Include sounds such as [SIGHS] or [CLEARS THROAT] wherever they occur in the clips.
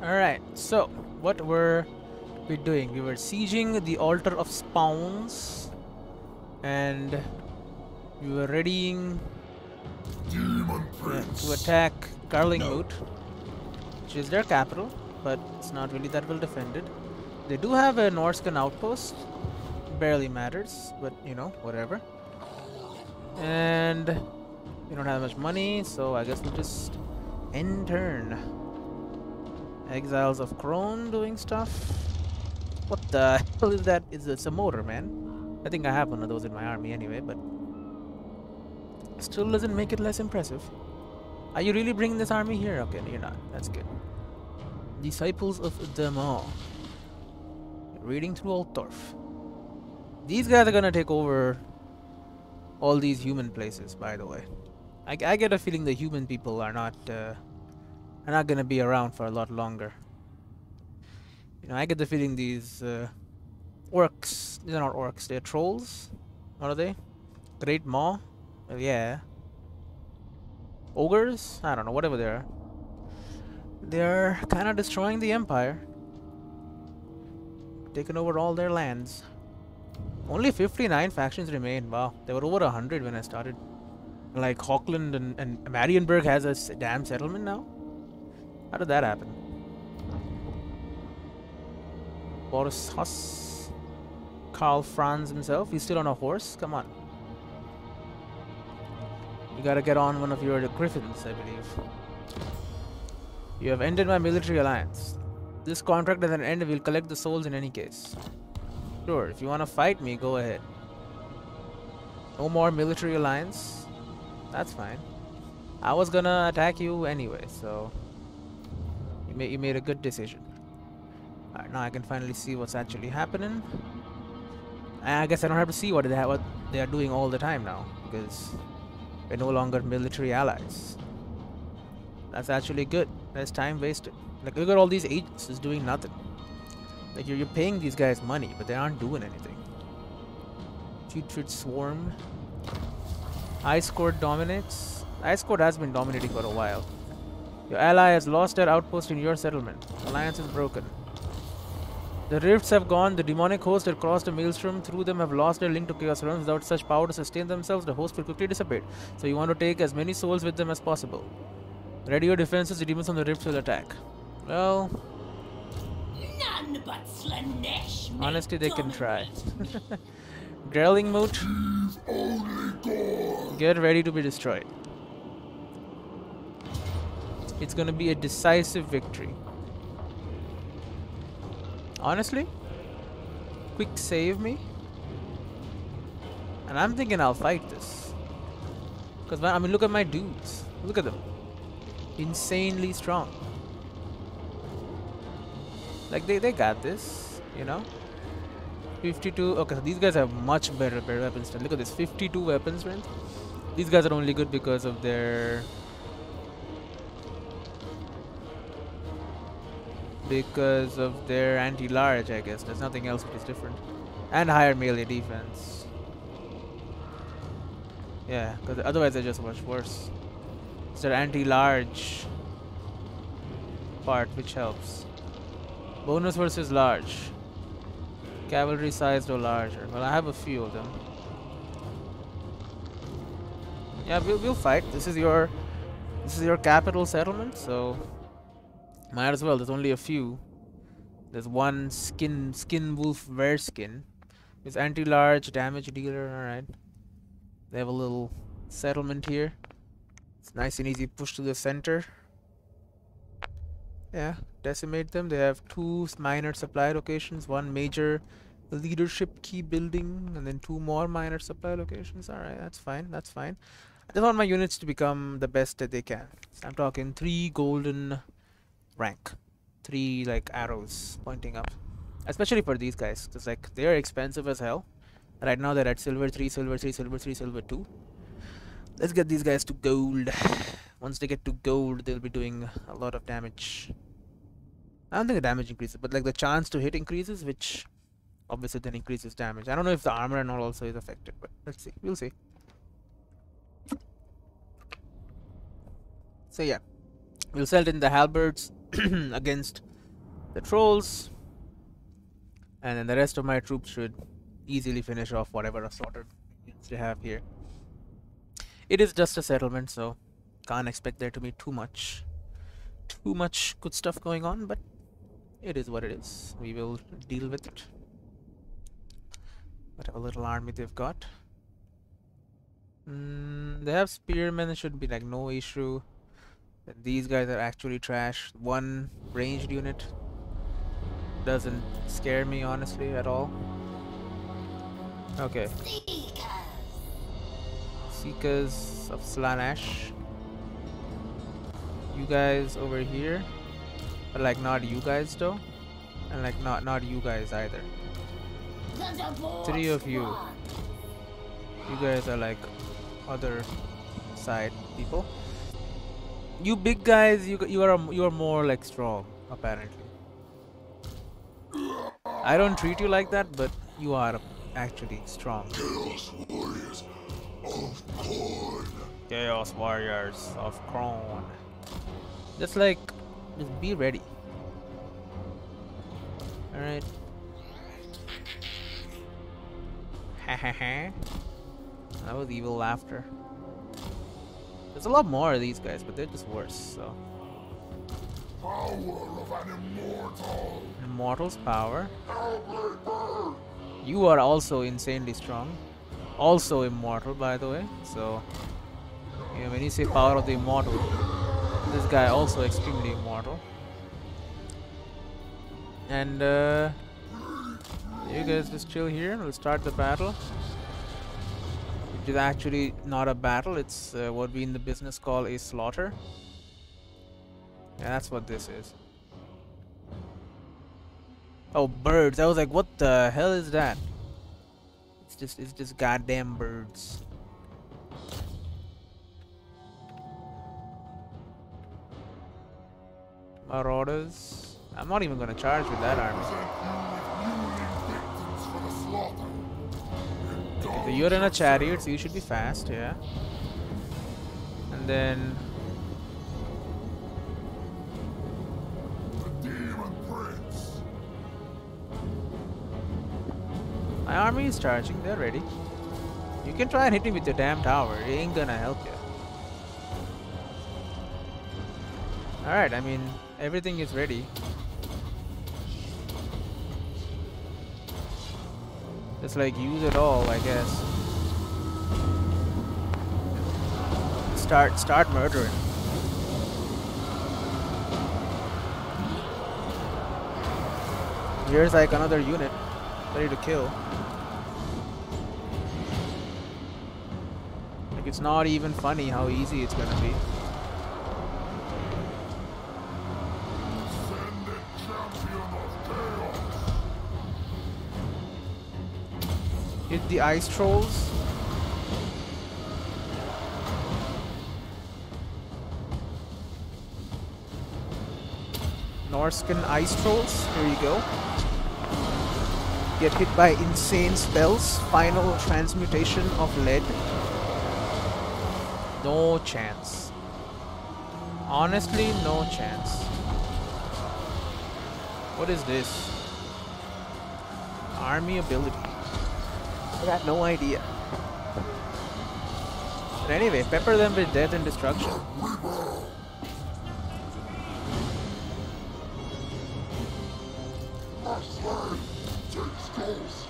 Alright, so what were we doing? We were sieging the altar of spawns and we were readying Daemon Prince. to attack Graeling Moot, which is their capital, but it's not really that well defended. They do have a Norscan outpost, barely matters, but you know, whatever. And we don't have much money, so I guess we'll just end turn. Exiles of Khorne doing stuff. What the [LAUGHS] hell is that? Is it's a motor, man? I think I have one of those in my army anyway, but still doesn't make it less impressive. Are you really bringing this army here? Okay, you're not. That's good. Disciples of the Maw. Reading through Altdorf. These guys are gonna take over all these human places, by the way. I, I get a feeling the human people are not uh, are not gonna be around for a lot longer. You know, I get the feeling these uh, orcs, these are not orcs, they're trolls. What are they? Great Maw? Well, yeah. Ogres? I don't know, whatever they are. They're kind of destroying the Empire. Taking over all their lands. Only 59 factions remain. Wow, there were over 100 when I started. Like Hochland and, and Marienburg has a damn settlement now? How did that happen? Boris Huss? Karl Franz himself? He's still on a horse? Come on. You gotta get on one of your griffins, I believe. You have ended my military alliance. This contract at an end will collect the souls in any case. Sure, if you wanna fight me, go ahead. No more military alliance? That's fine. I was gonna attack you anyway, so made you made a good decision. Alright, now I can finally see what's actually happening. And I guess I don't have to see what they what they are doing all the time now because we're no longer military allies. That's actually good. That's time wasted. Like look at all these agents just doing nothing. Like you're, you're paying these guys money, but they aren't doing anything. Putrid Swarm. Ice Court dominates. Ice Court has been dominating for a while. Your ally has lost their outpost in your settlement. Alliance is broken. The rifts have gone. The demonic host that crossed the maelstrom. Through them have lost their link to Chaos Realms. Without such power to sustain themselves, the host will quickly dissipate. So you want to take as many souls with them as possible. Ready your defenses. The demons on the rifts will attack. Well, None but Slaanesh. honestly, they can try. [LAUGHS] Graeling Moot, He's only God. get ready to be destroyed. It's gonna be a decisive victory. Honestly, quick save me. And I'm thinking I'll fight this. Because, I mean, look at my dudes. Look at them. Insanely strong. Like, they, they got this, you know? 52. Okay, so these guys have much better, better weapon strength. Look at this 52 weapon strength. These guys are only good because of their. Because of their anti large, I guess. There's nothing else that is different. And higher melee defense. Yeah, because otherwise they're just much worse. It's their anti large part which helps. Bonus versus large. Cavalry sized or larger. Well, I have a few of them. Yeah, we'll, we'll fight. This is your this is your capital settlement, so might as well. There's only a few. There's one skin skin wolf rare skin. It's anti-large damage dealer. All right. They have a little settlement here. It's nice and easy push to the center. Yeah, decimate them. They have two minor supply locations, one major leadership key building, and then two more minor supply locations. Alright, that's fine, that's fine. I just want my units to become the best that they can. I'm talking three golden rank. Three like arrows pointing up. Especially for these guys. Because like they're expensive as hell. Right now they're at silver 3, silver 3, silver 3, silver 2. Let's get these guys to gold. [SIGHS] Once they get to gold, they'll be doing a lot of damage. I don't think the damage increases, but like the chance to hit increases, which obviously then increases damage. I don't know if the armor and all also is affected, but let's see. We'll see. So yeah, we'll it in the halberds [CLEARS THROAT] against the trolls, and then the rest of my troops should easily finish off whatever assorted units they have here. It is just a settlement, so can't expect there to be too much, too much good stuff going on, but it is what it is. We will deal with it. Whatever little army they've got. Mm, they have spearmen, should be like no issue. These guys are actually trash. One ranged unit doesn't scare me honestly at all. Okay. Seekers of Slaanesh. You guys over here. But like not you guys though. And like not not you guys either. Three of you. You guys are like other side people. You big guys, you you are you are more like strong apparently. I don't treat you like that, but you are actually strong. Chaos Warriors of Khorne. Chaos Warriors of Khorne. Just like, just be ready. Alright. Ha ha ha. That was evil laughter. There's a lot more of these guys, but they're just worse, so. Power of an immortal. Immortal's power. You are also insanely strong. Also immortal, by the way. So, you know, when you say power of the immortal, this guy also extremely immortal. And, uh, you guys just chill here. We'll start the battle. Which is actually not a battle. It's uh, what we in the business call a slaughter. Yeah, that's what this is. Oh, birds. I was like, what the hell is that? It's just, it's just goddamn birds. Marauders. I'm not even gonna charge with that army. You're in a chariot, so you should be fast, yeah. And then my army is charging. They're ready. You can try and hit me with your damn tower. It ain't gonna help you. Alright, I mean, everything is ready. Just like use it all, I guess. Start, start murdering. Here's like another unit ready to kill. Like it's not even funny how easy it's gonna be. The ice trolls. Norscan ice trolls. Here you go. Get hit by insane spells. Final transmutation of lead. No chance. Honestly, no chance. What is this? Army ability. I got no idea. But anyway, pepper them with death and destruction.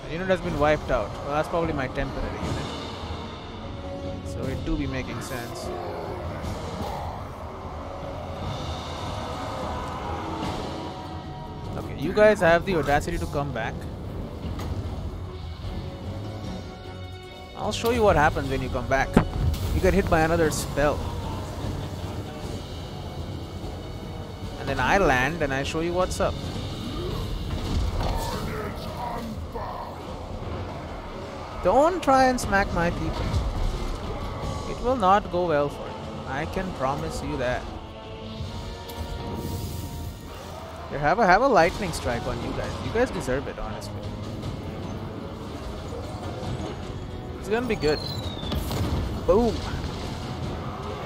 The unit has been wiped out. Well, that's probably my temporary unit. So it do be making sense. Okay, you guys have the audacity to come back. I'll show you what happens when you come back. You get hit by another spell. And then I land and I show you what's up. Don't try and smack my people. It will not go well for you. I can promise you that. Here, have a have a lightning strike on you guys. You guys deserve it, honestly. It's gonna be good. Boom.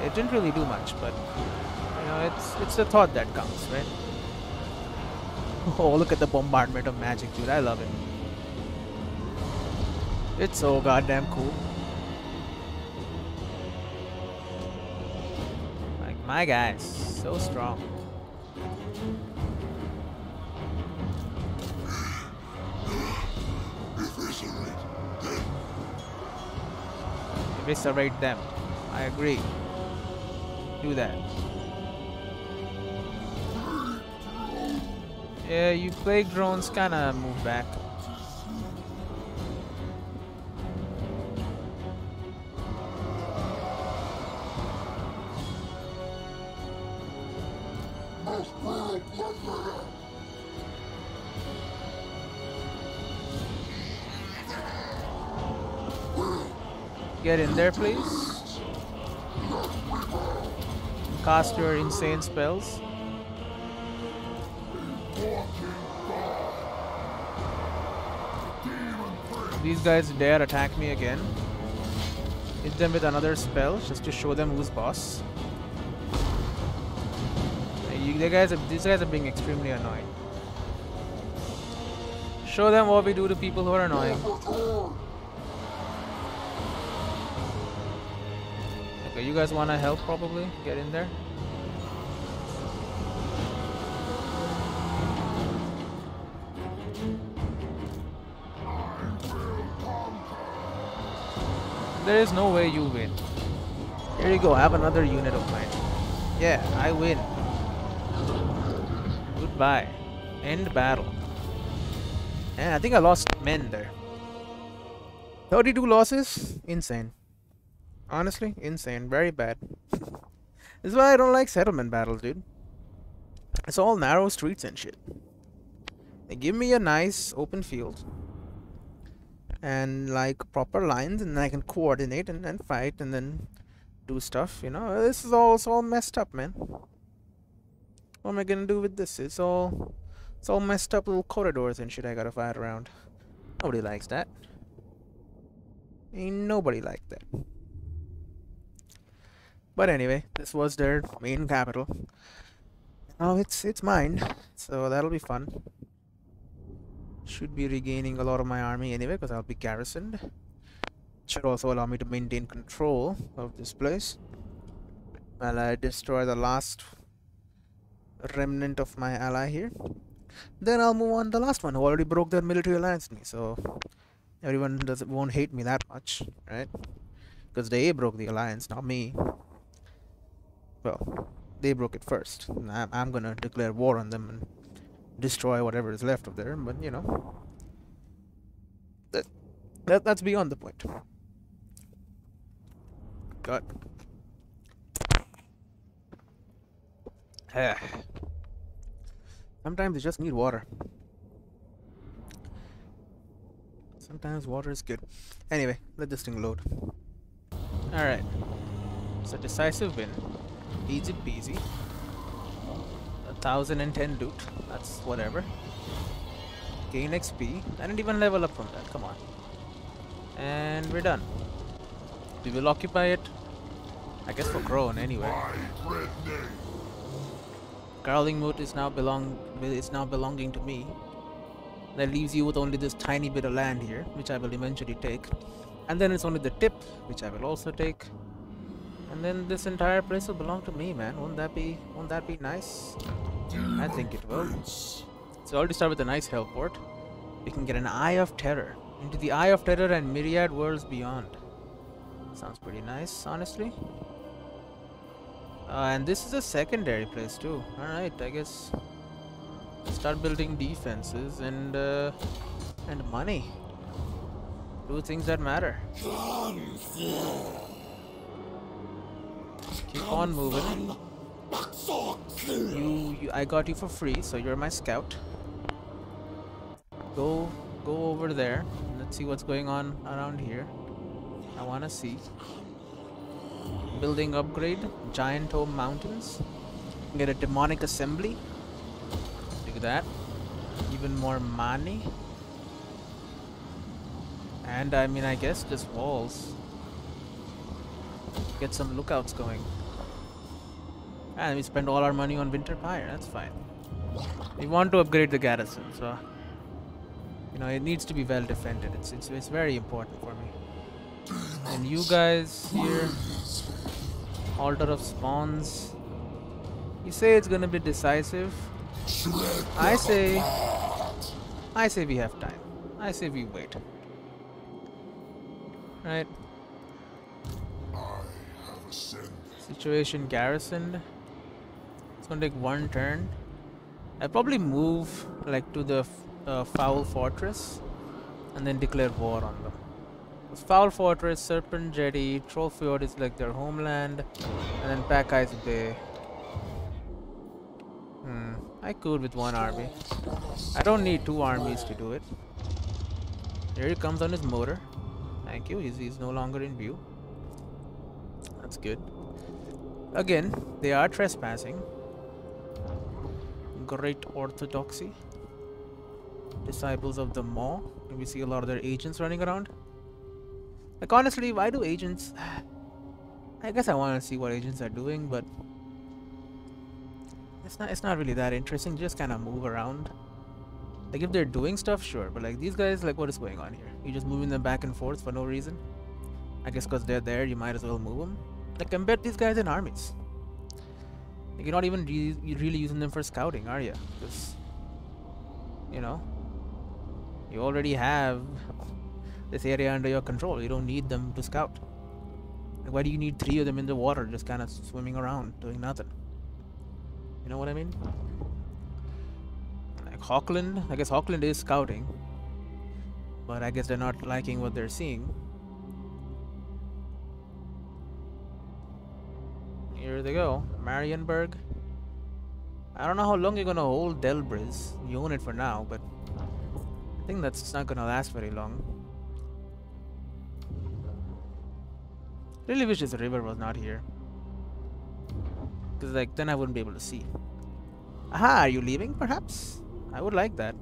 It didn't really do much, but you know, it's it's the thought that counts, right? [LAUGHS] Oh, look at the bombardment of magic, dude. I love it. It's so goddamn cool. Like, my guys, so strong. Eviscerate them. I agree. Do that. Yeah, you plague drones kinda move back. There, please. Cast your insane spells. These guys dare attack me again. Hit them with another spell just to show them who's boss. You, guys, are, these guys are being extremely annoying. Show them what we do to people who are annoying. Okay, you guys want to help probably? Get in there. There is no way you win. Here you go, have another unit of mine. Yeah, I win. Goodbye. End battle. And I think I lost men there. 32 losses? Insane. Honestly, insane. Very bad. this is why I don't like settlement battles, dude. It's all narrow streets and shit. They give me a nice open field and like proper lines, and I can coordinate and, and fight and then do stuff. You know, this is all it's all messed up, man. What am I gonna do with this? It's all it's all messed up little corridors and shit I gotta fight around. Nobody likes that. Ain't nobody like that. But anyway, this was their main capital. Now it's it's mine, so that'll be fun. Should be regaining a lot of my army anyway, because I'll be garrisoned. Should also allow me to maintain control of this place while I destroy the last remnant of my ally here. Then I'll move on to the last one who already broke their military alliance with me, so everyone doesn't won't hate me that much, right? Because they broke the alliance, not me. Well, they broke it first. I'm, I'm gonna declare war on them and destroy whatever is left of there. But you know, that that that's beyond the point. God. Ah. Sometimes you just need water. Sometimes water is good. Anyway, let this thing load. Alright. It's a decisive win. Easy peasy. A thousand and ten loot. That's whatever. Gain XP. I didn't even level up from that. Come on. And we're done. We will occupy it. I guess for Khorne anyway. Red Moot is now belong is now belonging to me. That leaves you with only this tiny bit of land here, which I will eventually take. And then it's only the tip, which I will also take. And then this entire place will belong to me, man. Won't that be won't that be nice? I think it will. So I'll start with a nice hellport. We can get an Eye of Terror. Into the Eye of Terror and myriad worlds beyond. Sounds pretty nice, honestly. Uh, and this is a secondary place too. Alright, I guess start building defenses and uh, and money. Do things that matter. Keep on moving. You, you, I got you for free, so you're my scout. Go, go over there. Let's see what's going on around here. I wanna see. Building upgrade, Gianthome Mountains. Get a demonic assembly. Look at that. Even more money. And I mean, I guess just walls. Get some lookouts going. And we spend all our money on Winter Pyre, that's fine. We want to upgrade the garrison, so you know it needs to be well defended. It's it's it's very important for me. And you guys here, altar of spawns. You say it's gonna be decisive. I say, I say we have time. I say we wait. Right. I have ascended. Situation garrisoned. It's gonna take one turn. I'll probably move like to the uh, Foul Fortress and then declare war on them. Foul Fortress, Serpent Jetty, Troll Fjord is like their homeland, and then Pack Ice Bay. Hmm, I could with one army. I don't need two armies to do it. Here he comes on his motor. Thank you, he's, he's no longer in view. That's good. Again, they are trespassing. Great Orthodoxy. Disciples of the Maw. And we see a lot of their agents running around. Like, honestly, why do agents. [SIGHS] I guess I want to see what agents are doing, but. It's not, it's not really that interesting. Just kind of move around. Like, if they're doing stuff, sure. But, like, these guys, like, what is going on here? You're just moving them back and forth for no reason? I guess because they're there, you might as well move them. Like, embed these guys in armies. Like, you're not even re- really using them for scouting, are you? Because, you know, you already have this area under your control. You don't need them to scout. Like, why do you need three of them in the water just kind of swimming around, doing nothing? You know what I mean? Like, Hochland, I guess Hochland is scouting. But I guess they're not liking what they're seeing. Here they go. Marienburg. I don't know how long you're gonna hold Delberz. You own it for now, but I think that's not gonna last very long. Really wish this river was not here. Because like then I wouldn't be able to see. Aha, are you leaving perhaps? I would like that.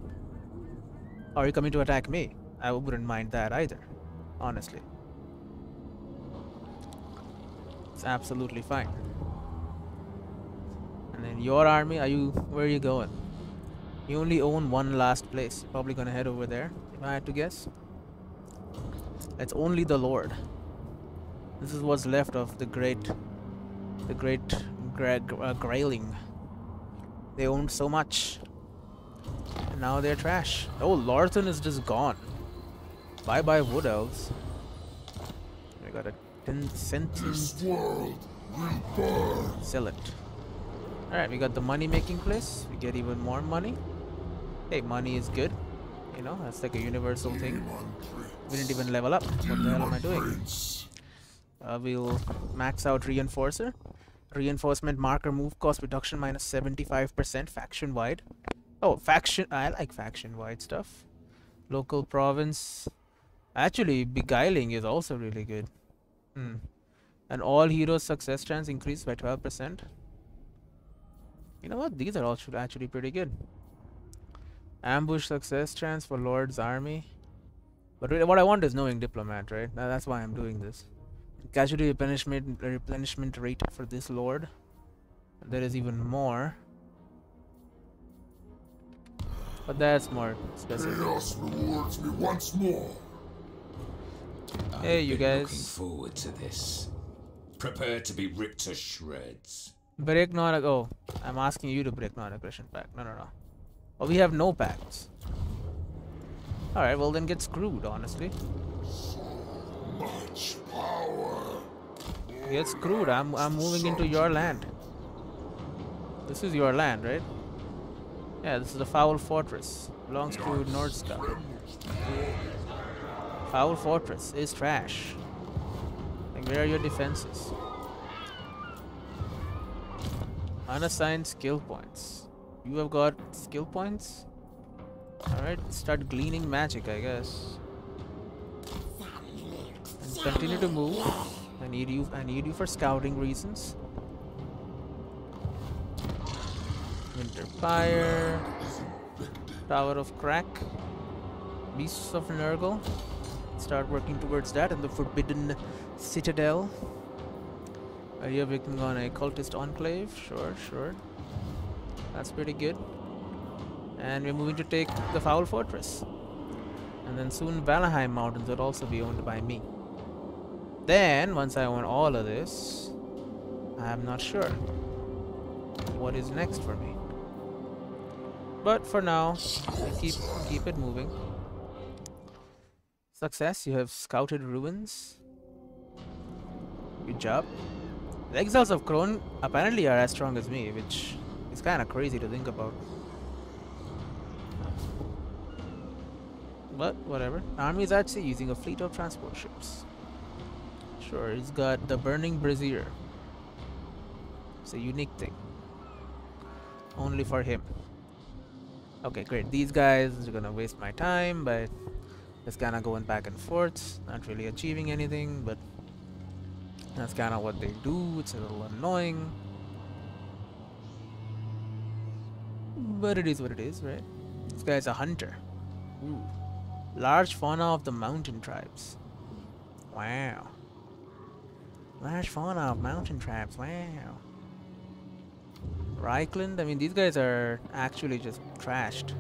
Or are you coming to attack me? I wouldn't mind that either. Honestly. It's absolutely fine. And then your army, are you where are you going? You only own one last place. You're probably gonna head over there, if I had to guess. It's only the Lord. This is what's left of the great the great Greg uh, Graeling. They owned so much. And now they're trash. Oh, Lorton is just gone. Bye bye Wood Elves. We got a 10 sentence. This world will burn. Sell it. Alright, we got the money making place. We get even more money. Hey, money is good. You know, that's like a universal thing. Demon We didn't even level up. What the hell am I doing? Prince. Uh, we'll max out Reinforcer. Reinforcement marker move cost reduction minus 75% faction wide. Oh, faction. I like faction wide stuff. Local province. Actually, beguiling is also really good. Hmm. And all heroes success chance increased by 12%. You know what? These are all should actually pretty good. Ambush success chance for Lord's army. But really what I want is knowing diplomat, right? Tha- That's why I'm doing this. Casualty replenishment replenishment rate for this lord. There is even more. But that's more specific. Chaos rewards me once more. Hey, you I've been Looking forward to this. Prepare to be ripped to shreds. Break non oh, I'm asking you to break non-aggression pact. No no no. Oh we have no pacts. Alright, well then get screwed, honestly. Much power. Get screwed. I'm I'm moving into your land. This is your land, right? Yeah, this is the Foul Fortress. Belongs to Norsca. Foul Fortress is trash. Like, where are your defenses? Unassigned skill points. You have got skill points? Alright, start gleaning magic, I guess. And continue to move. I need you I need you for scouting reasons. Winter Fire. Tower of Crack. Beasts of Nurgle. Start working towards that and the Forbidden Citadel. Are you working on a cultist enclave? Sure, sure. That's pretty good. And we're moving to take the Foul Fortress. And then soon Valheim Mountains would also be owned by me. Then, once I own all of this, I'm not sure what is next for me. But for now, keep keep it moving. Success, you have scouted ruins. Good job. The exiles of Khorne apparently are as strong as me, which is kind of crazy to think about. But whatever. Army is sea using a fleet of transport ships. Sure, he's got the Burning Brazier. It's a unique thing. Only for him. Okay, great. These guys are gonna waste my time by just kind of going back and forth, not really achieving anything, but that's kind of what they do. It's a little annoying. But it is what it is, right? This guy's a hunter. Ooh. Large fauna of the mountain tribes. Wow. Large fauna of mountain tribes. Wow. Reikland? I mean, these guys are actually just trashed.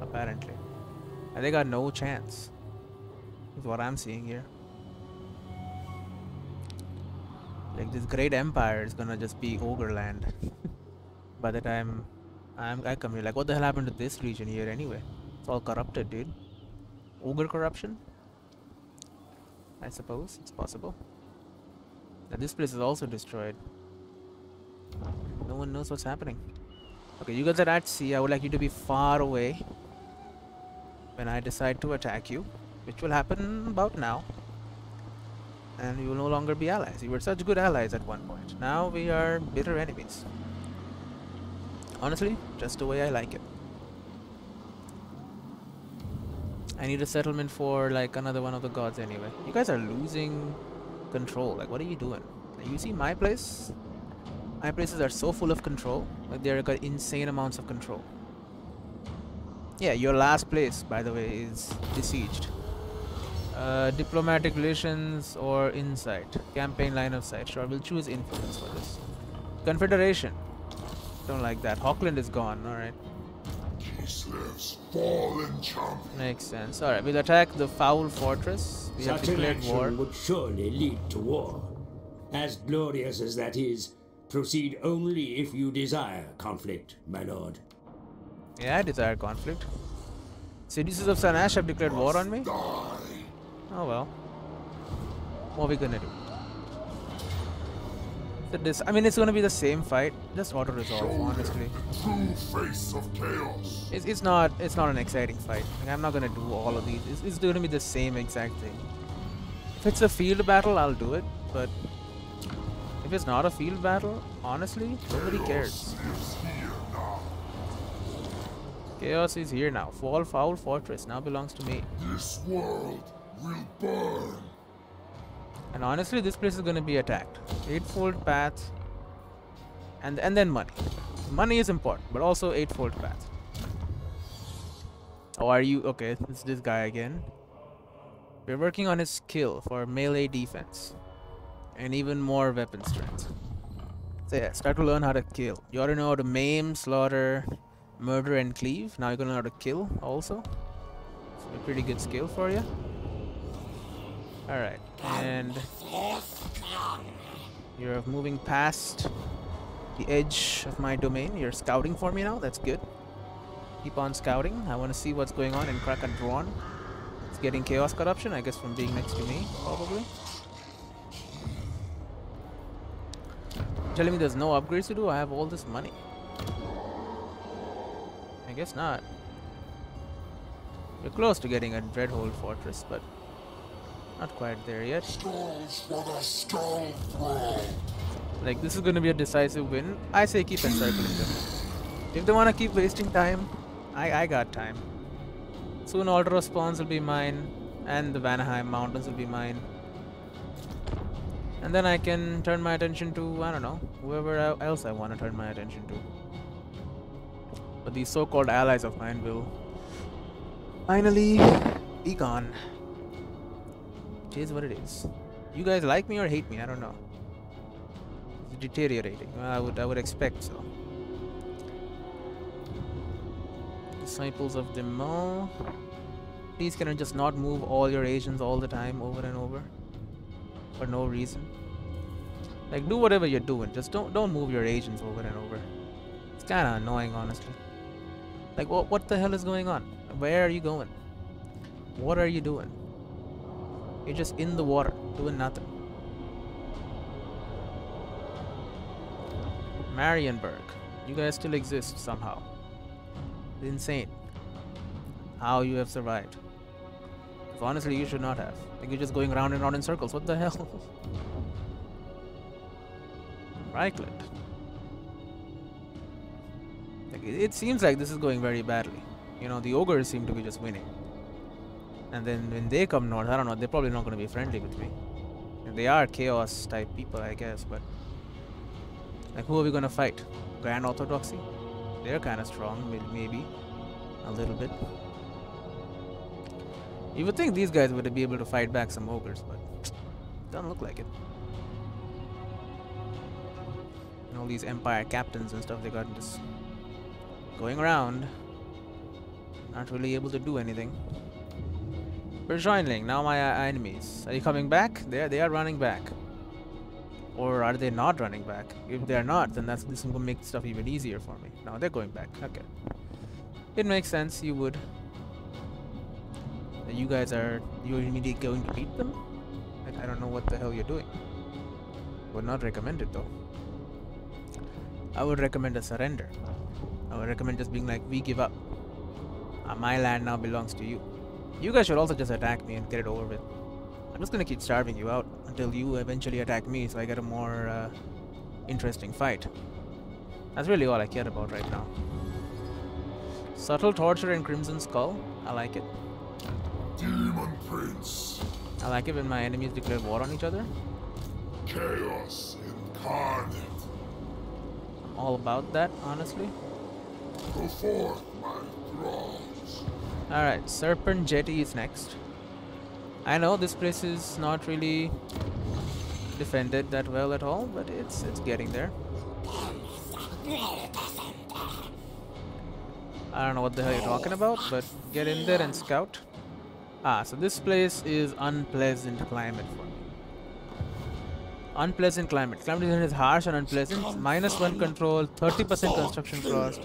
Apparently. And they got no chance. Is what I'm seeing here. Like this great empire is gonna just be ogre land. [LAUGHS] By the time I'm, I come here, like what the hell happened to this region here anyway? It's all corrupted, dude. Ogre corruption? I suppose it's possible. Now this place is also destroyed. No one knows what's happening. Okay, you guys are at sea. I would like you to be far away when I decide to attack you, which will happen about now and you will no longer be allies. You were such good allies at one point. Now we are bitter enemies. Honestly, just the way I like it. I need a settlement for like another one of the gods anyway. You guys are losing control. Like, what are you doing? You see my place? My places are so full of control. Like, they're got insane amounts of control. Yeah, your last place, by the way, is besieged. Uh, diplomatic relations or insight. Campaign line of sight. Sure, we'll choose influence for this. Confederation. Don't like that. Hochland is gone. Alright. Kislev, fallen champion. Makes sense. Alright, we'll attack the Foul Fortress. We have Such an declared war. action would surely lead to war. As glorious as that is, proceed only if you desire conflict, my lord. Yeah, I desire conflict. Citizens of Slaanesh have declared war on me? Oh well. What are we gonna do? So this, I mean, it's gonna be the same fight, just auto resolve. Honestly, face of chaos. it's, it's not it's not an exciting fight. Like, I'm not gonna do all of these. It's, it's gonna be the same exact thing. If it's a field battle, I'll do it. But if it's not a field battle, honestly, nobody cares. Is here now. Chaos is here now. Fall Foul Fortress now belongs to me. This world will burn. And honestly, this place is going to be attacked. Eightfold path. And, and then money. Money is important, but also eightfold path. Oh, are you... Okay, it's this guy again. We're working on his skill for melee defense. And even more weapon strength. So yeah, start to learn how to kill. You ought to know how to maim, slaughter, murder, and cleave. Now you're gonna know how to kill also. It's a pretty good skill for you. Alright, and you're moving past the edge of my domain. You're scouting for me now. That's good. Keep on scouting. I want to see what's going on in Krakadron. It's getting chaos corruption, I guess, from being next to me, probably. Telling me there's no upgrades to do? I have all this money. Guess not. We're close to getting a Dreadhold Fortress, but not quite there yet. Skulls for the skull throne. Like, this is going to be a decisive win. I say keep encircling them. If they want to keep wasting time, I, I got time. Soon Altar of Spawns will be mine, and the Vanaheim Mountains will be mine. And then I can turn my attention to, I don't know, whoever else I want to turn my attention to. But these so-called allies of mine will finally be gone. It is what it is. You guys like me or hate me? I don't know. It's deteriorating. Well, I would I would expect so. Disciples of Demon. Please can I just not move all your agents all the time over and over? For no reason. Like do whatever you're doing. Just don't don't move your agents over and over. It's kinda annoying honestly. Like what what the hell is going on? Where are you going? What are you doing? You're just in the water, doing nothing. Marienburg. You guys still exist somehow. It's insane. How you have survived. If honestly, you should not have. Like you're just going round and round in circles. What the hell? [LAUGHS] Reikland. Like it, seems like this is going very badly. You know, the ogres seem to be just winning. And then when they come north, I don't know, they're probably not going to be friendly with me. And they are chaos type people, I guess, but like who are we going to fight? Grand Orthodoxy? They're kind of strong, maybe a little bit. You would think these guys would be able to fight back some ogres, but doesn't look like it. And all these empire captains and stuff they got just going around, not really able to do anything. Berjoinling, now my uh, enemies. Are you coming back? They they are running back. Or are they not running back? If they are not, then that's this will make stuff even easier for me. Now they're going back. Okay. It makes sense. You would. You guys are You're immediately going to beat them? I, I don't know what the hell you're doing. Would not recommend it though. I would recommend a surrender. I would recommend just being like, we give up. Uh, my land now belongs to you. You guys should also just attack me and get it over with. I'm just gonna keep starving you out until you eventually attack me so I get a more uh, interesting fight. That's really all I care about right now. Subtle torture and crimson skull. I like it. Daemon Prince. I like it when my enemies declare war on each other. Chaos incarnate. I'm all about that, honestly. Go forth, my thralls. Alright, Serpent Jetty is next. I know this place is not really defended that well at all, but it's it's getting there. I don't know what the hell you're talking about, but get in there and scout. Ah, so this place is unpleasant climate for me. Unpleasant climate. Climate is harsh and unpleasant. Minus one control, 30% construction cost.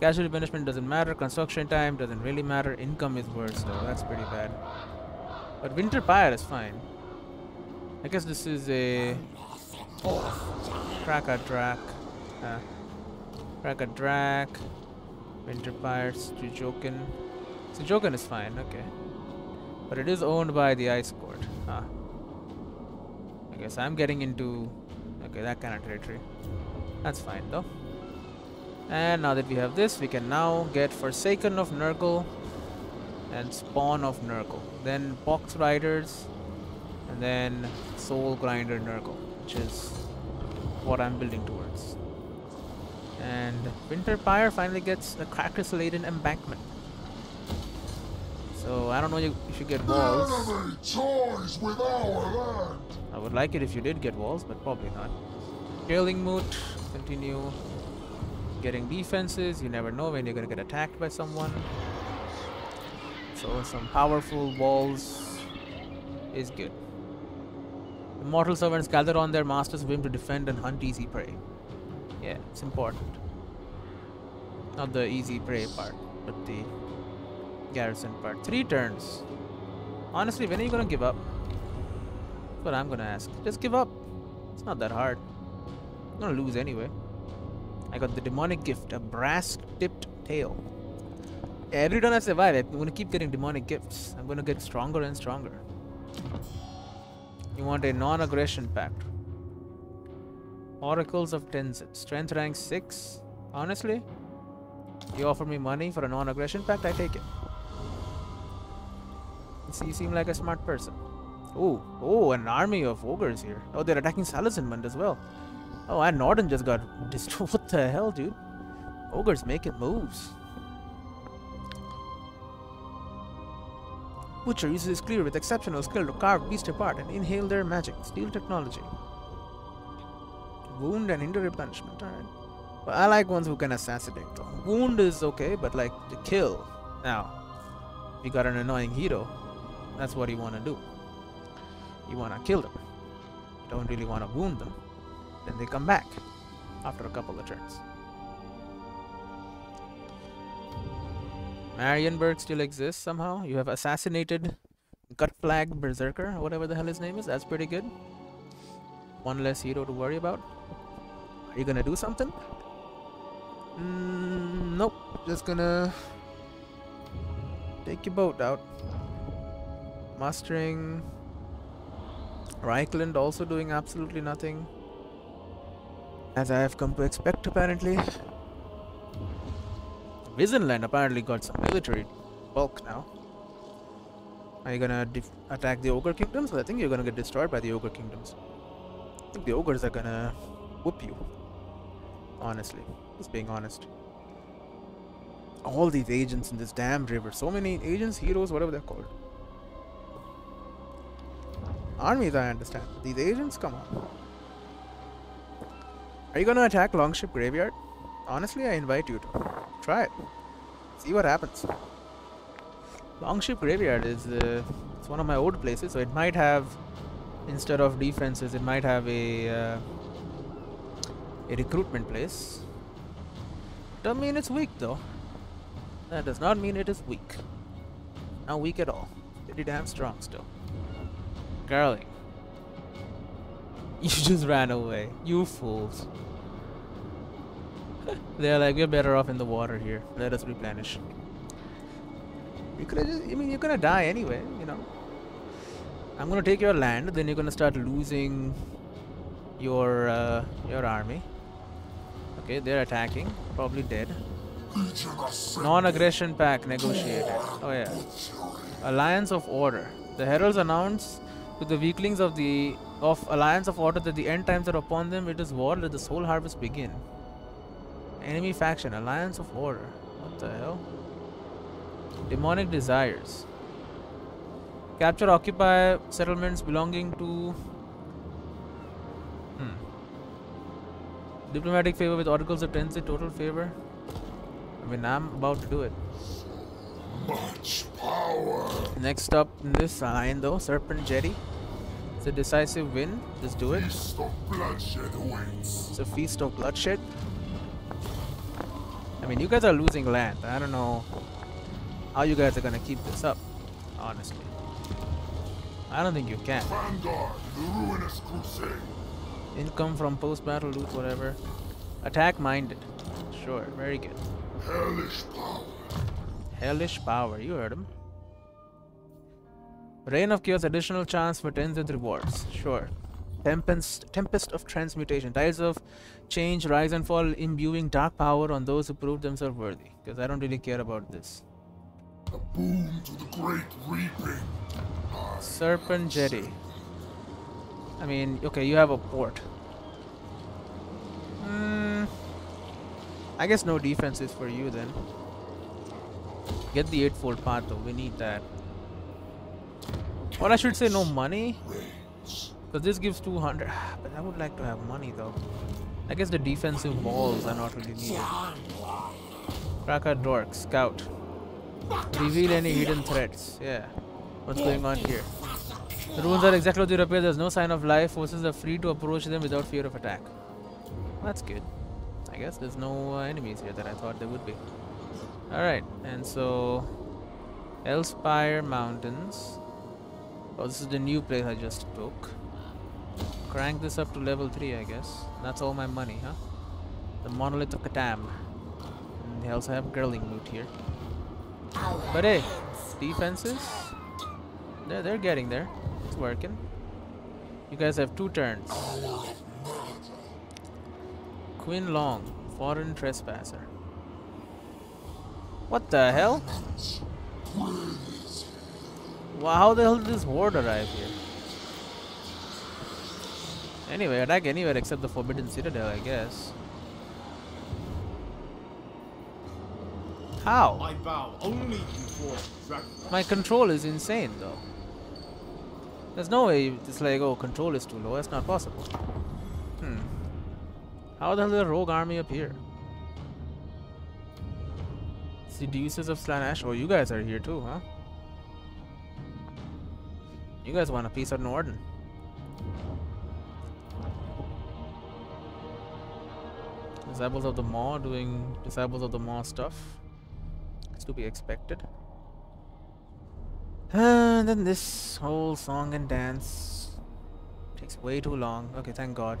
Casualty punishment doesn't matter. Construction time doesn't really matter. Income is worse though. That's pretty bad. But Winter Pyre is fine. I guess this is a Crack a Drac. Uh, Kraka Drak. Winter Pyre, Sujoken. Sujoken is fine, okay. But it is owned by the Ice Court. Ah. I guess I'm getting into okay that kind of territory. That's fine though. And now that we have this, we can now get Forsaken of Nurgle and Spawn of Nurgle. Then Pox Riders, and then Soul Grinder Nurgle, which is what I'm building towards. And Winter Pyre finally gets a Crackers Laden Embankment. So I don't know you, you should get walls. enemy toys with our land. I would like it if you did get walls, but probably not. Scaling Moot, continue getting defenses. You never know when you're gonna get attacked by someone. So some powerful walls is good. The mortal servants gather on their master's whim to defend and hunt easy prey. Yeah, it's important. Not the easy prey part, but the garrison part. Three turns. Honestly, when are you gonna give up? That's what I'm gonna ask. Just give up. It's not that hard. I'm gonna lose anyway. I got the demonic gift, a brass tipped tail. Every time I survive, I'm gonna keep getting demonic gifts. I'm gonna get stronger and stronger. You want a non-aggression pact. Oracles of Tzeentch. Strength rank 6. Honestly, you offer me money for a non-aggression pact, I take it. You see- You seem like a smart person. Oh, oh, an army of ogres here. Oh, they're attacking Salzenmund as well. Oh, and Norden just got destroyed. [LAUGHS] What the hell, dude? Ogres making moves. Butcher uses his cleaver with exceptional skill to carve beasts apart and inhale their magic. Steel technology. Wound and hinder punishment. Alright. But I like ones who can assassinate though. Wound is okay, but like to kill. Now, you got an annoying hero, that's what you want to do. You want to kill them. You don't really want to wound them. Then they come back after a couple of turns. Marienburg still exists somehow. You have assassinated Gut Flag Berserker, whatever the hell his name is. That's pretty good. One less hero to worry about. Are you gonna do something? Mm, nope. Just gonna take your boat out. Mustering. Reikland also doing absolutely nothing. As I have come to expect, apparently. Wissenland apparently got some military bulk now. Are you gonna attack the Ogre Kingdoms? I think you're gonna get destroyed by the Ogre Kingdoms. I think the Ogres are gonna whoop you. Honestly. Just being honest. All these agents in this damn river. So many agents, heroes, whatever they're called. Armies, I understand. These agents, come on. Are you gonna attack Longship Graveyard? Honestly, I invite you to. Try it. See what happens. Longship Graveyard is uh, it's one of my old places, so it might have instead of defenses, it might have a uh, a recruitment place. Doesn't mean it's weak though. That does not mean it is weak. Not weak at all. Pretty damn strong still. Graeling. [LAUGHS] You just ran away. You fools. [LAUGHS] They're like, we're better off in the water here. Let us replenish. You could just, I mean, you're gonna die anyway, you know. I'm gonna take your land, then you're gonna start losing your uh, your army. Okay, they're attacking, probably dead. Non-aggression pact negotiated. Oh yeah. Alliance of Order. The heralds announce to the weaklings of the of Alliance of Order that the end times are upon them. It is war. Let the soul harvest begin. Enemy faction, Alliance of Order. What the hell? Demonic Desires. Capture, occupy settlements belonging to... Hmm. Diplomatic favor with Oracles of Tzeentch, total favor. I mean, I'm about to do it. Much power. Next up in this line though, Serpent Jetty. It's a decisive win. Just do it. Feast of bloodshed awaits. It's a feast of bloodshed. I mean, you guys are losing land. I don't know how you guys are gonna keep this up, honestly. I don't think you can. Vanguard, the ruinous crusade. Income from post-battle loot, whatever. Attack minded. Sure, very good. Hellish power. Hellish power, you heard him. Reign of Chaos, additional chance for tens with rewards. Sure. Tempest, Tempest of Transmutation. Tides of Change, Rise and Fall, imbuing dark power on those who prove themselves worthy. Because I don't really care about this. A boon to the great reaping. Serpent Jetty. I mean, okay, you have a port. Hmm. I guess no defenses for you then. Get the eightfold path though. We need that. Or I should say no money. Because this gives 200. [SIGHS] But I would like to have money though. I guess the defensive walls are not really needed. Kraka Drak, Scout. Reveal any hidden threats. Yeah. What's going on here? The ruins are exactly what they appear. There's no sign of life. Forces are free to approach them without fear of attack. That's good. I guess there's no uh, enemies here that I thought there would be. Alright, and so... Hellspire Mountains. Oh, this is the new place I just took. Crank this up to level 3, I guess. That's all my money, huh? The Monolith of Katam. And they also have girling loot here. But hey, defenses? They're, they're getting there. It's working. You guys have two turns. Quinn Long, foreign trespasser. What the hell? Wow, how the hell did this ward arrive here? Anyway, attack anywhere except the Forbidden Citadel, I guess. How? I bow only before. My control is insane though. There's no way it's like, oh, control is too low. That's not possible. Hmm. How the hell did a rogue army appear? Seducers of Slaanesh. Oh, you guys are here too, huh? You guys want a piece of Norden. Disciples of the Maw doing Disciples of the Maw stuff. It's to be expected. [SIGHS] And then this whole song and dance takes way too long. Okay, thank God.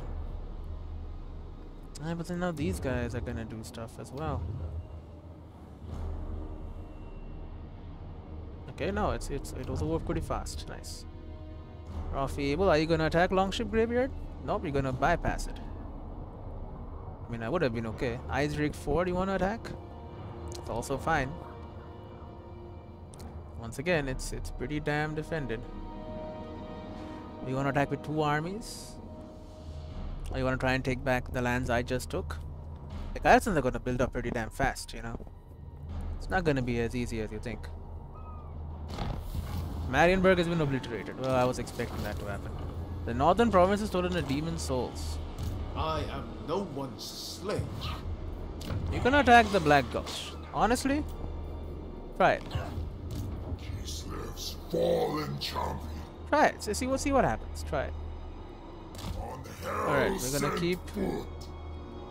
Ah, but then now these guys are gonna do stuff as well. Okay, no, it's it's it also over pretty fast. Nice. Rafi, well, are you gonna attack Longship Graveyard? Nope, you're gonna bypass it. I mean, I would have been okay. Isaac Ford, you wanna attack? It's also fine. Once again, it's it's pretty damn defended. You wanna attack with two armies? Or you wanna try and take back the lands I just took? The garrisons are gonna build up pretty damn fast, you know. It's not gonna be as easy as you think. Marienburg has been obliterated. Well, I was expecting that to happen. The northern province is stolen a demon souls. I am no one's slave. You can attack the Black Gulch. Honestly, try it. Kislev's fallen champion. Try it. See, see what see what happens. Try it. Alright, we're gonna keep- foot.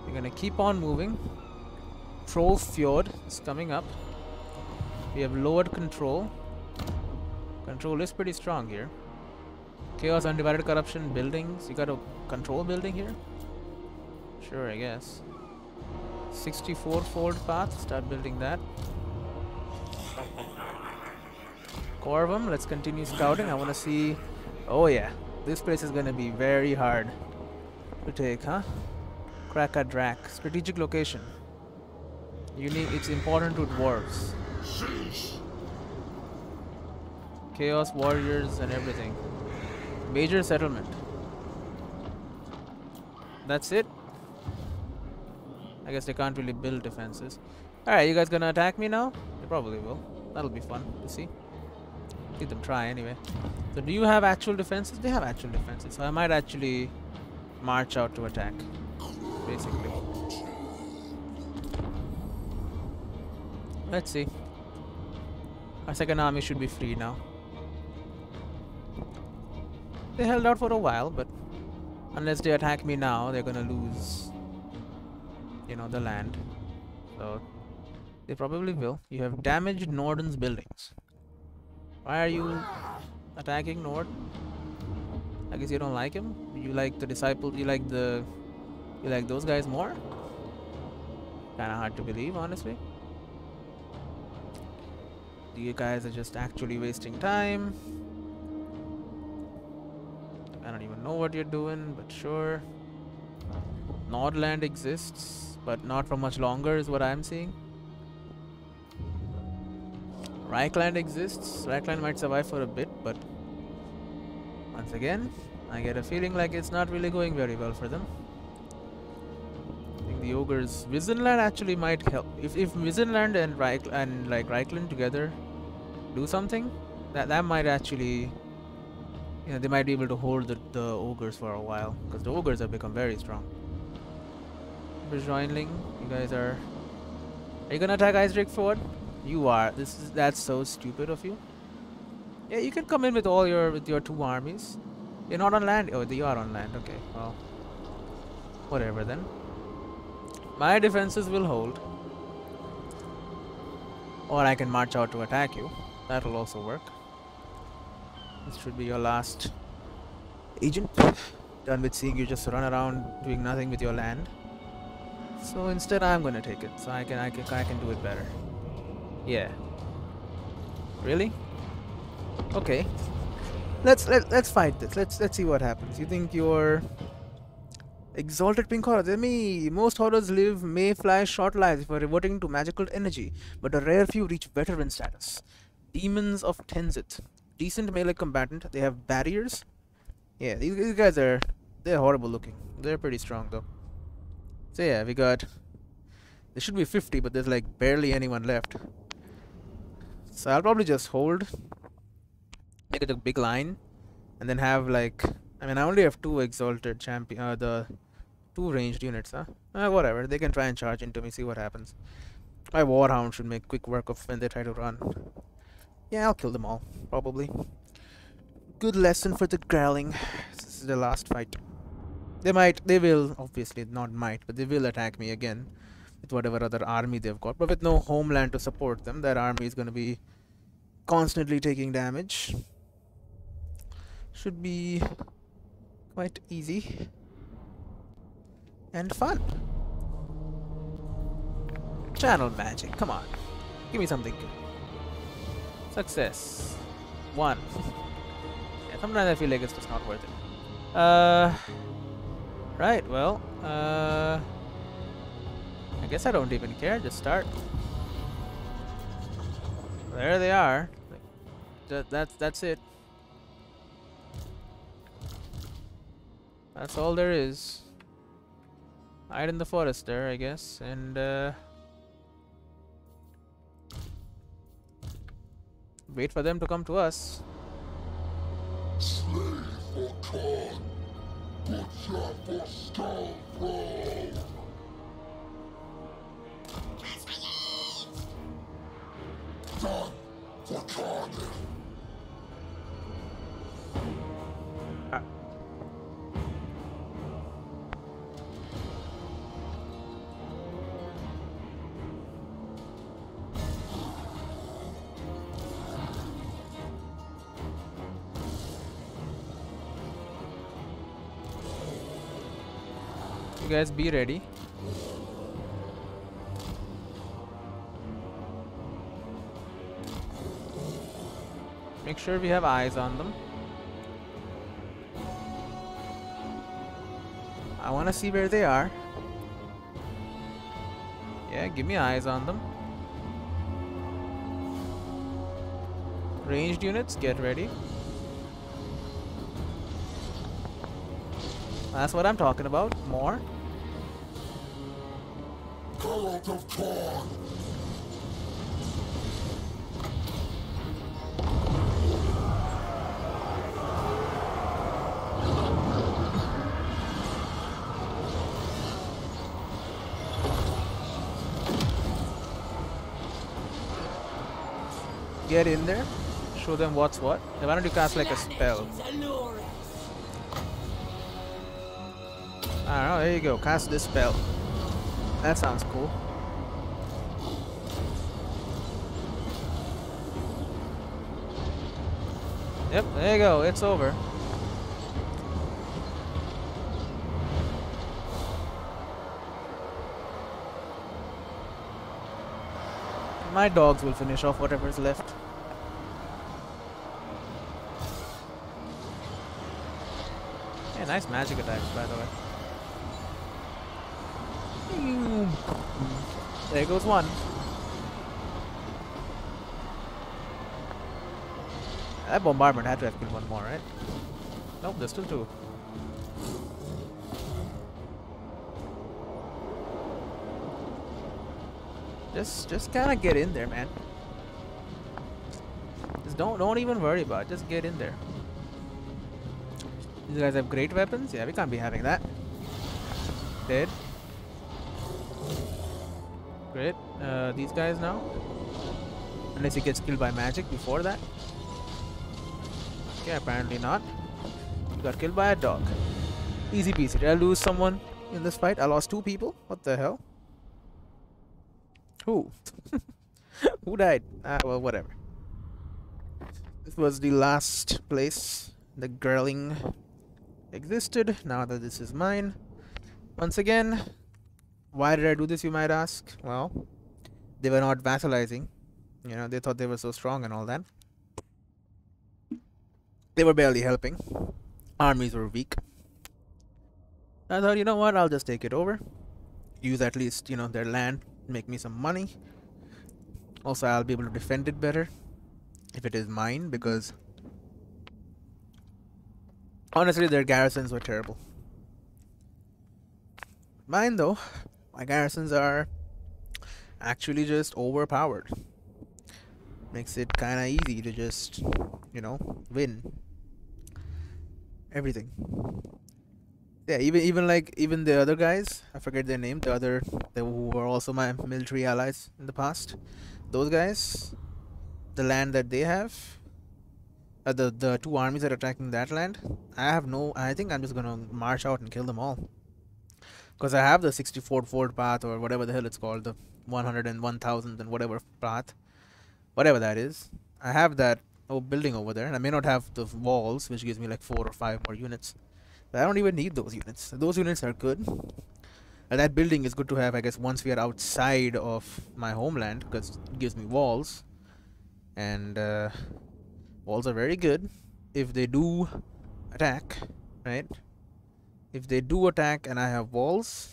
We're gonna keep on moving. Troll Fjord is coming up. We have lowered control. Control is pretty strong here. Chaos, Undivided Corruption, buildings. You got a control building here? Sure, I guess. 64 fold path. Start building that. Corvum, let's continue scouting. I want to see. Oh, yeah. This place is going to be very hard to take, huh? Kraka Drak. Strategic location. Unique. It's important to dwarves. Chaos warriors and everything. Major settlement. That's it. I guess they can't really build defenses. Alright, you guys gonna attack me now? They probably will. That'll be fun to see. Let them try anyway. So do you have actual defenses? They have actual defenses. So I might actually march out to attack. Basically. Let's see. Our second army should be free now. They held out for a while, but unless they attack me now, they're gonna lose, you know, the land. So they probably will. You have damaged Norden's buildings. Why are you attacking Nord? I guess you don't like him. You like the disciple. You like the. You like those guys more. Kind of hard to believe, honestly. You guys are just actually wasting time. I don't even know what you're doing, but sure. Nordland exists, but not for much longer is what I'm seeing. Reikland exists. Reikland might survive for a bit, but once again, I get a feeling like it's not really going very well for them. I think the ogres Wissenland actually might help. If if Wissenland and Reich and like Reikland together do something, that that might actually you know, they might be able to hold the, the ogres for a while because the ogres have become very strong. Bejoinling, you guys are. Are you gonna attack Isaac Ford? You are. This is that's so stupid of you. Yeah, you can come in with all your with your two armies. You're not on land. Oh, you are on land. Okay, well, whatever then. My defenses will hold, or I can march out to attack you. That will also work. This should be your last agent. Done with seeing you just run around doing nothing with your land. So instead, I'm gonna take it. So I can, I can, I can do it better. Yeah. Really? Okay. Let's let let's fight this. Let's let's see what happens. You think you're exalted pink horror? Tell me, most horrors live may fly short lives before reverting to magical energy, but a rare few reach veteran status. Demons of Tzeentch decent melee combatant. They have barriers. Yeah, these, these guys are they're horrible looking. They're pretty strong though. So yeah, we got there should be 50, but there's like barely anyone left. So I'll probably just hold, make it a big line, and then have like I mean I only have two exalted champion, uh, the two ranged units, huh? Uh, whatever, they can try and charge into me, see what happens. My warhound should make quick work of when they try to run. Yeah, I'll kill them all, probably. Good lesson for the Graeling. This is the last fight. They might, they will, obviously not might, but they will attack me again with whatever other army they've got. But with no homeland to support them, that army is going to be constantly taking damage. Should be quite easy and fun. Channel magic, come on. Give me something good. Success. One. [LAUGHS] yeah, sometimes I feel like it's just not worth it. Uh, right, well, uh, I guess I don't even care, just start. There they are. That, that's, that's it. That's all there is. Hide in the forest there, I guess, and uh, wait for them to come to us. Slave for Khorne. Butcher for Skullthrone. Done for Cardiff. Guys be ready. Make sure we have eyes on them. I want to see where they are. Yeah, give me eyes on them. Ranged units, get ready. That's what I'm talking about. More. Herald of Khorne. Get in there. Show them what's what. Why don't you cast like a spell? I don't know. There you go. Cast this spell. That sounds cool. Yep, there you go. It's over. My dogs will finish off whatever's left. Yeah, nice magic attacks, by the way. There goes one. That bombardment had to have killed one more, right? Nope, there's still two. Just, just kind of get in there, man. Just don't, don't even worry about it. Just get in there. These guys have great weapons. Yeah, we can't be having that. Uh, these guys now. Unless he gets killed by magic before that. Okay, apparently not. He got killed by a dog. Easy peasy. Did I lose someone in this fight? I lost two people? What the hell? Who? [LAUGHS] Who died? Ah, well, whatever. This was the last place the Graeling existed. Now that this is mine. Once again, why did I do this, you might ask? Well, they were not vassalizing. You know, they thought they were so strong and all that. They were barely helping. Armies were weak. I thought, you know what, I'll just take it over. Use at least, you know, their land, make me some money. Also, I'll be able to defend it better if it is mine because honestly, their garrisons were terrible. Mine, though, my garrisons are actually just overpowered. Makes it kind of easy to just, you know, win everything. Yeah, even even like even the other guys, I forget their name. The other, they who were also my military allies in the past. Those guys, the land that they have, uh, the the two armies that are attacking that land. I have no. I think I'm just gonna march out and kill them all. Cause I have the 64 fort path or whatever the hell it's called, the 100 and 1000 and whatever path, whatever that is. I have that oh building over there, and I may not have the walls, which gives me like four or five more units. But I don't even need those units. Those units are good. And that building is good to have, I guess, once we are outside of my homeland, because it gives me walls. And uh, walls are very good if they do attack, right? If they do attack and I have walls,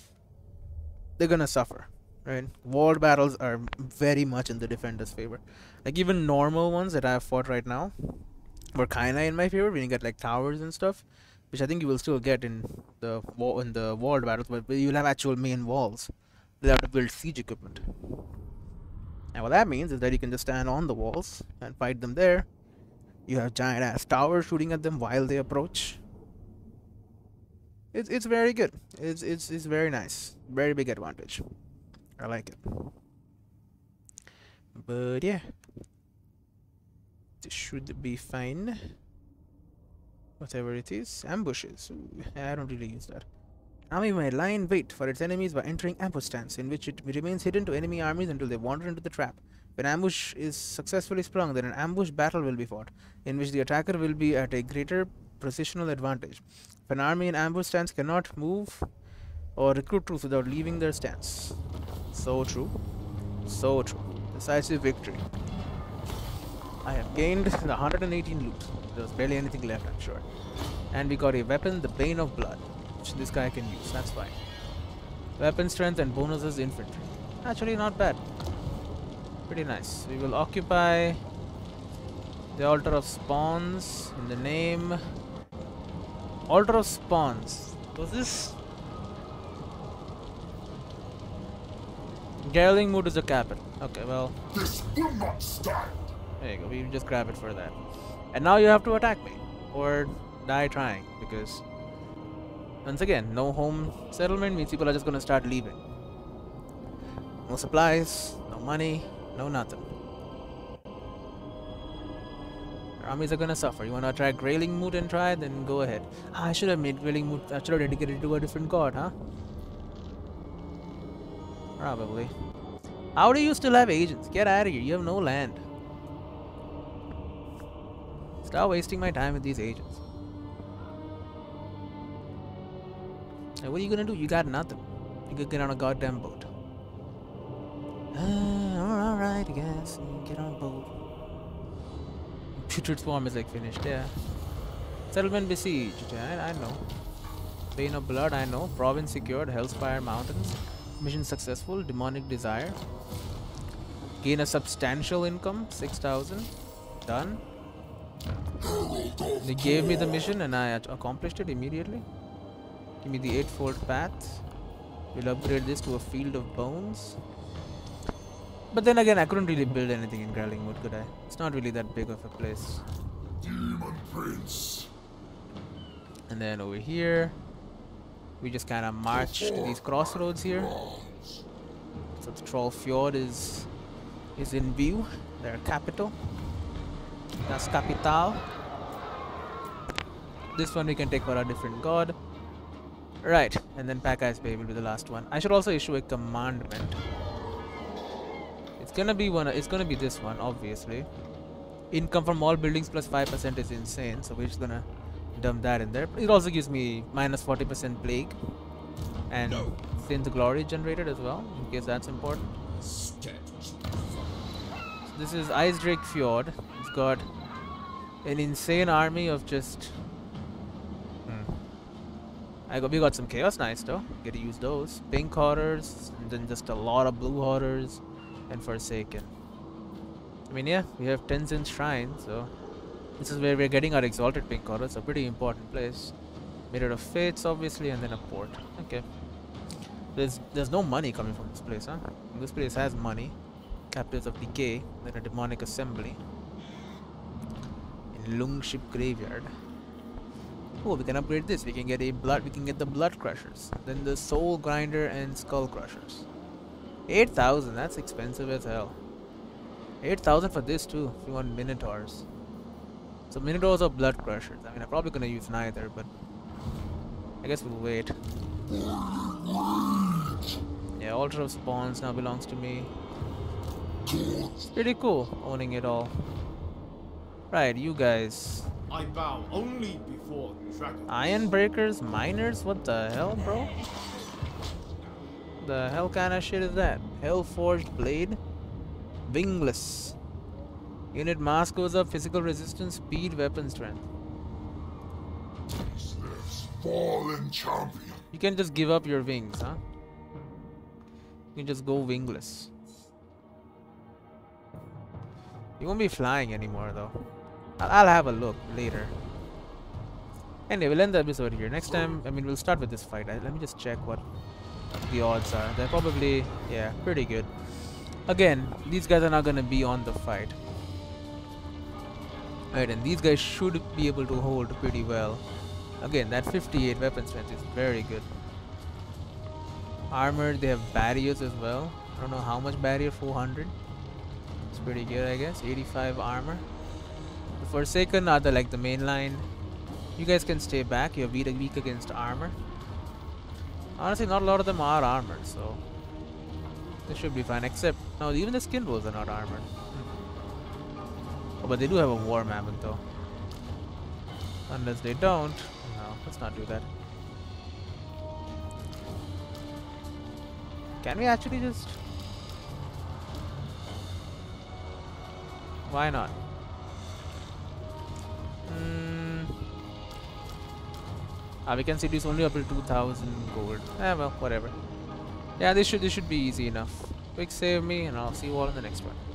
they're gonna suffer, right? Walled battles are very much in the defender's favor. Like even normal ones that I have fought right now were kinda in my favor when you get like towers and stuff which I think you will still get in the wall in the walled battles, but you'll have actual main walls. You'll have to build siege equipment. And what that means is that you can just stand on the walls and fight them there. You have giant ass towers shooting at them while they approach. It's it's very good. It's it's it's very nice. Very big advantage. I like it. But yeah. This should be fine whatever it is. Ambushes. Ooh, I don't really use that. Army may lie in wait for its enemies by entering ambush stance, in which it remains hidden to enemy armies until they wander into the trap. When ambush is successfully sprung, then an ambush battle will be fought, in which the attacker will be at a greater positional advantage. If an army in ambush stance cannot move or recruit troops without leaving their stance. So true. So true. Decisive victory. I have gained the 118 loot. There's barely anything left, I'm sure. And we got a weapon, the Bane of Blood, which this guy can use. That's fine. Weapon strength and bonuses infantry. Actually, not bad. Pretty nice. We will occupy the altar of spawns in the name. Altar of spawns. Was this? Graeling Moot is a capital. Okay, well. This will not stand. There you go. We just grab it for that. And now you have to attack me. Or die trying. Because, once again, no home settlement means people are just going to start leaving. No supplies, no money, no nothing. Our armies are going to suffer. You want to attack Graeling Moot and try? Then go ahead. Ah, I should have made Graeling Moot. I should have dedicated it to a different god, huh? Probably. How do you still have agents? Get out of here. You have no land. Stop wasting my time with these agents. What are you gonna do? You got nothing. You could get on a goddamn boat. [SIGHS] Uh, alright, I guess. Get on a boat. Putrid Swarm is like finished, yeah. Settlement besieged, I, I know. Bane of Blood, I know. Province secured, Hellspire Mountains. Mission successful, Demonic Desire. Gain a substantial income, 6000. Done. They gave me the mission and I accomplished it immediately. Give me the eightfold path. We'll upgrade this to a field of bones. But then again, I couldn't really build anything in Graeling Moot, could I? It's not really that big of a place. Demon Prince. And then over here, we just kind of march to these crossroads here. So the Troll Fjord is is in view, their capital. Das Capital. This one we can take for a different god. Right, and then Pakai's Bay will be the last one. I should also issue a commandment. It's gonna be one. It's gonna be this one, obviously. Income from all buildings plus five percent is insane, so we're just gonna dump that in there. It also gives me minus minus forty percent plague and No. synth glory generated as well, in case that's important. Sketch. This is Ice Drake Fjord. It's got an insane army of just. Hmm. I got we got some chaos knights though. Get to use those. Pink horrors, and then just a lot of blue horrors, and Forsaken. I mean, yeah, we have Tzeentch Shrine, so this is where we're getting our exalted pink horrors. A pretty important place. Mirror of Fates, obviously, and then a port. Okay. There's there's no money coming from this place, huh? This place has money. Captives of Decay, then a demonic assembly. In Longship Graveyard. Oh, we can upgrade this. We can get a blood. We can get the blood crushers. Then the soul grinder and skull crushers. Eight thousand. That's expensive as hell. Eight thousand for this too. If you want minotaurs. So minotaurs or blood crushers. I mean, I'm probably gonna use neither, but I guess we'll wait. Yeah, altar of spawns now belongs to me. Pretty cool owning it all. Right, you guys. I bow only before dragon. Iron breakers, miners, what the hell, bro? The hell kind of shit is that? Hell forged blade, wingless. Unit mass goes up, physical resistance, speed, weapon strength. Fallen champion? You can just give up your wings, huh? You can just go wingless. You won't be flying anymore, though. I'll, I'll have a look later. Anyway, we'll end the episode here. Next time, I mean, we'll start with this fight. I, let me just check what the odds are. They're probably, yeah, pretty good. Again, these guys are not gonna be on the fight. Right, and these guys should be able to hold pretty well. Again, that 58 weapon strength is very good. Armor, they have barriers as well. I don't know how much barrier, 400. It's pretty good, I guess. 85 armor. The Forsaken are the like the main line. You guys can stay back. You're weak, weak against armor. Honestly, not a lot of them are armored, so this should be fine. Except, no, even the skin rolls are not armored. Oh, but they do have a war mammoth though. Unless they don't. No, let's not do that. Can we actually just... Why not? Mm. Ah, we can see this only up to 2000 gold. Eh, well, whatever. Yeah, this should this should be easy enough. Quick save me, and I'll see you all in the next one.